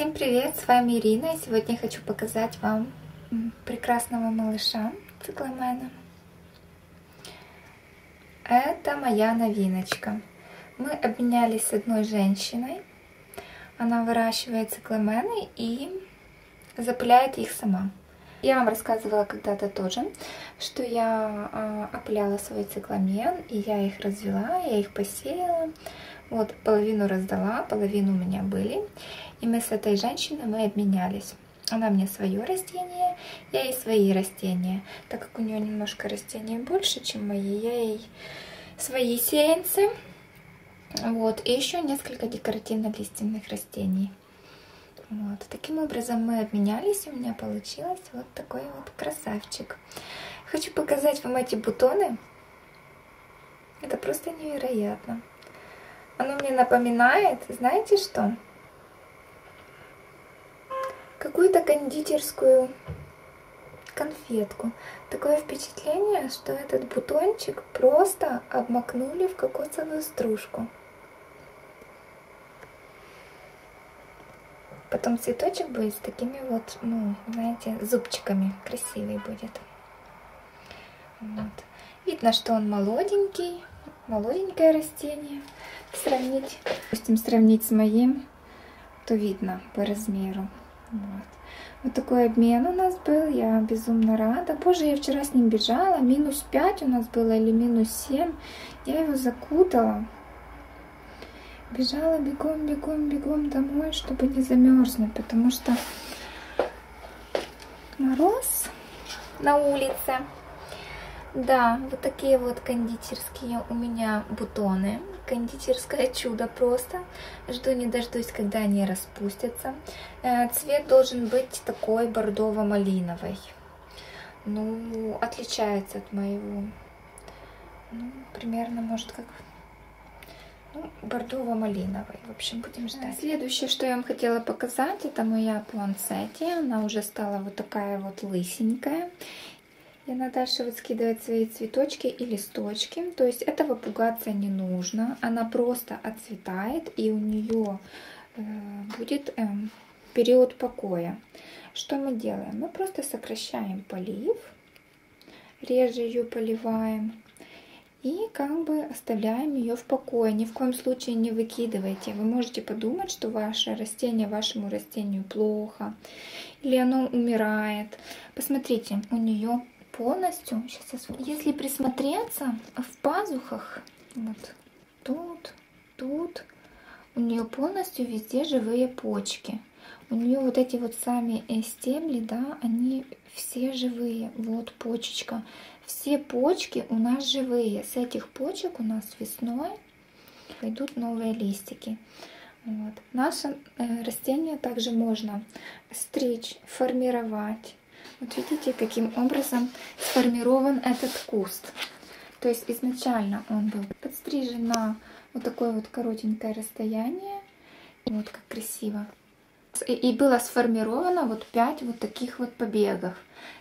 Всем привет, с вами Ирина, и сегодня я хочу показать вам прекрасного малыша цикламена. Это моя новиночка. Мы обменялись с одной женщиной, она выращивает цикламены и запыляет их сама. Я вам рассказывала когда-то тоже, что я э, опыляла свой цикламен, и я их развела, я их посеяла. Вот, половину раздала, половину у меня были. И мы с этой женщиной, мы обменялись. Она мне свое растение, я ей свои растения. Так как у нее немножко растений больше, чем мои, я ей свои сеянцы. Вот, и еще несколько декоративно-лиственных растений. Вот. Таким образом мы обменялись, у меня получилось вот такой вот красавчик. Хочу показать вам эти бутоны. Это просто невероятно. Оно мне напоминает, знаете что? Какую-то кондитерскую конфетку. Такое впечатление, что этот бутончик просто обмакнули в кокосовую стружку. Потом цветочек будет с такими вот, ну, знаете, зубчиками. Красивый будет. Вот. Видно, что он молоденький, молоденькое растение. Сравнить, допустим, сравнить с моим, то видно по размеру. Вот. вот такой обмен у нас был, я безумно рада. Боже, я вчера с ним бежала, минус 5 у нас было или минус 7. Я его закутала. Бежала бегом, бегом, бегом домой, чтобы не замерзнуть, потому что мороз на улице. Да, вот такие вот кондитерские у меня бутоны. Кондитерское чудо просто. Жду не дождусь, когда они распустятся. Э, цвет должен быть такой бордово-малиновый. Ну, отличается от моего. Ну, примерно, может, как ну, бордово-малиновый. В общем, будем ждать. Следующее, что я вам хотела показать, это моя планцетти. Она уже стала вот такая вот лысенькая. И дальше вот скидывает свои цветочки и листочки. То есть этого пугаться не нужно. Она просто отцветает, и у нее э, будет э, период покоя. Что мы делаем? Мы просто сокращаем полив, реже ее поливаем и как бы оставляем ее в покое. Ни в коем случае не выкидывайте. Вы можете подумать, что ваше растение вашему растению плохо или оно умирает. Посмотрите, у нее полностью, сейчас я, если присмотреться, в пазухах, вот тут, тут, у нее полностью везде живые почки. У нее вот эти вот сами э, стебли, да, они все живые. Вот почечка. Все почки у нас живые. С этих почек у нас весной пойдут новые листики. Вот. Наше э, растение также можно стричь, формировать. Вот видите, каким образом сформирован этот куст. То есть изначально он был подстрижен на вот такое вот коротенькое расстояние. Вот как красиво. И было сформировано вот 5 вот таких вот побегов.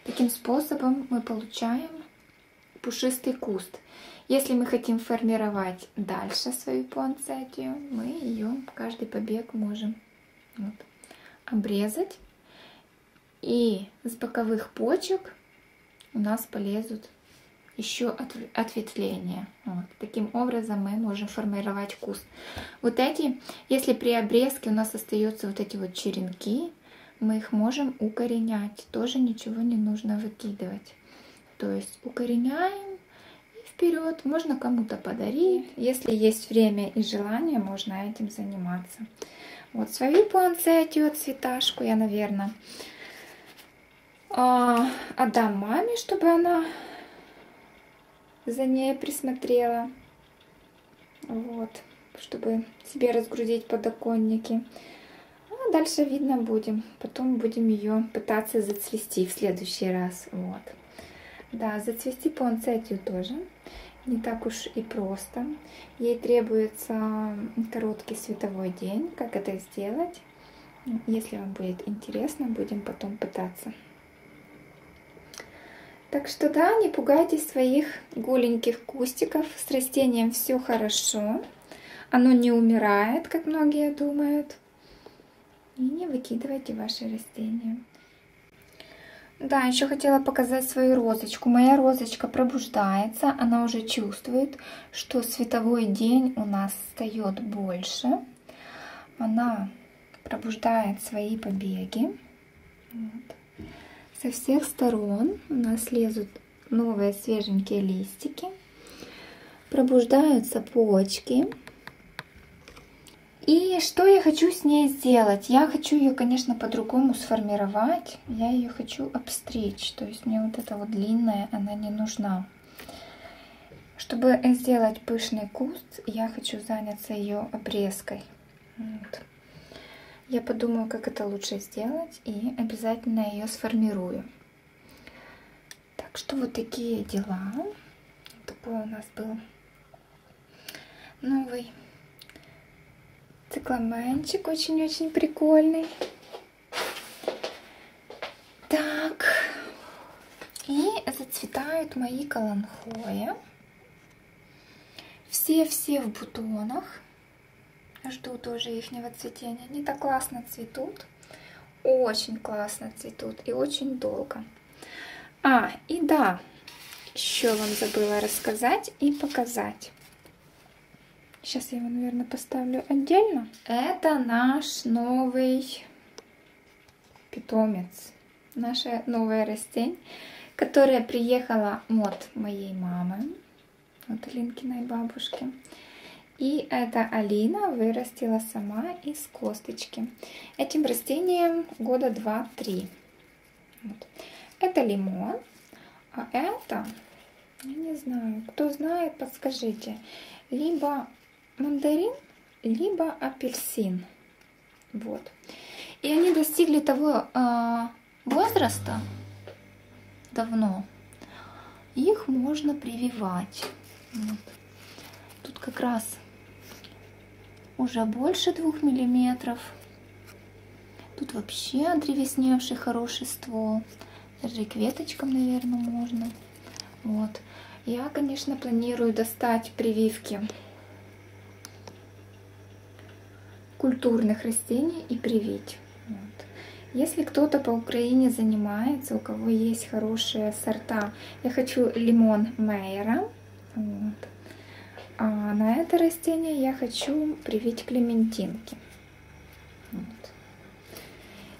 Таким способом мы получаем пушистый куст. Если мы хотим формировать дальше свою пуанцетию, мы ее, каждый побег можем вот, обрезать. И с боковых почек у нас полезут еще ответвления. Вот. Таким образом мы можем формировать куст. Вот эти, если при обрезке у нас остаются вот эти вот черенки, мы их можем укоренять. Тоже ничего не нужно выкидывать. То есть укореняем и вперед. Можно кому-то подарить. Если есть время и желание, можно этим заниматься. Вот свою пуанцетию, цветашку я, наверное, а, отдам маме, чтобы она за ней присмотрела. Вот, чтобы себе разгрузить подоконники. А дальше видно будем. Потом будем ее пытаться зацвести в следующий раз. Вот. Да, зацвести пуанцетию тоже не так уж и просто. Ей требуется короткий световой день. Как это сделать? Если вам будет интересно, будем потом пытаться. Так что да, не пугайтесь своих голеньких кустиков. С растением все хорошо. Оно не умирает, как многие думают. и не выкидывайте ваши растения. Да, еще хотела показать свою розочку. Моя розочка пробуждается, она уже чувствует, что световой день у нас встает больше. Она пробуждает свои побеги. Вот. Со всех сторон у нас лезут новые свеженькие листики. Пробуждаются почки. И что я хочу с ней сделать? Я хочу ее, конечно, по-другому сформировать. Я ее хочу обстричь. То есть мне вот эта вот длинная, она не нужна. Чтобы сделать пышный куст, я хочу заняться ее обрезкой. Вот. Я подумаю, как это лучше сделать, и обязательно ее сформирую. Так что вот такие дела. Такой у нас был новый Цикламенчик очень-очень прикольный. Так. И зацветают мои каланхоя. Все-все в бутонах. Жду тоже ихнего цветения. Они так классно цветут. Очень классно цветут и очень долго. А, и да, еще вам забыла рассказать и показать. Сейчас я его, наверное, поставлю отдельно. Это наш новый питомец. Наше новое растение, которое приехало от моей мамы, от Линкиной бабушки. И эта Алина вырастила сама из косточки. Этим растением года 2-3. Вот. Это лимон, а это, я не знаю, кто знает, подскажите, либо мандарин, либо апельсин. Вот. И они достигли того э, возраста давно. Их можно прививать. Вот. Тут как раз уже больше двух миллиметров. Тут вообще одревесневший хороший ствол. Даже веточкам, наверное, можно. Вот. Я, конечно, планирую достать прививки культурных растений и привить. Вот. Если кто-то по Украине занимается, у кого есть хорошие сорта, я хочу лимон Мейера. Вот. А на это растение я хочу привить клементинки. Вот.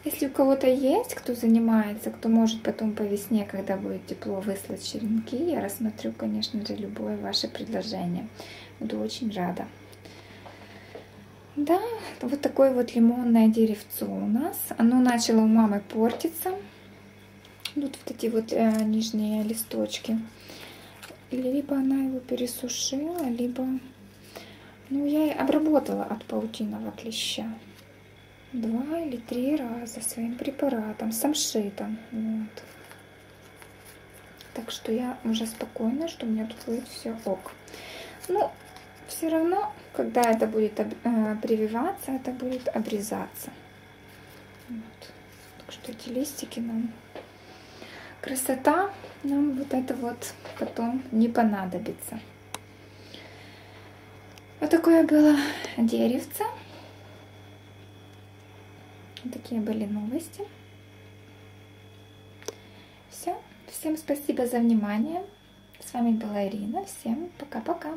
Если у кого-то есть, кто занимается, кто может потом по весне, когда будет тепло, выслать черенки, я рассмотрю, конечно же, любое ваше предложение. Буду очень рада. Да, вот такое вот лимонное деревцо у нас. Оно начало у мамы портиться. Тут вот эти вот э, нижние листочки. Либо она его пересушила, либо... Ну, я обработала от паутинового клеща. Два или три раза своим препаратом, самшитом. Вот. Так что я уже спокойна, что у меня тут будет все ок. Ну, все равно, когда это будет э, прививаться, это будет обрезаться. Вот. Так что эти листики нам... Красота нам вот это вот потом не понадобится. Вот такое было деревце. Вот такие были новости. Все. Всем спасибо за внимание. С вами была Ирина. Всем пока-пока.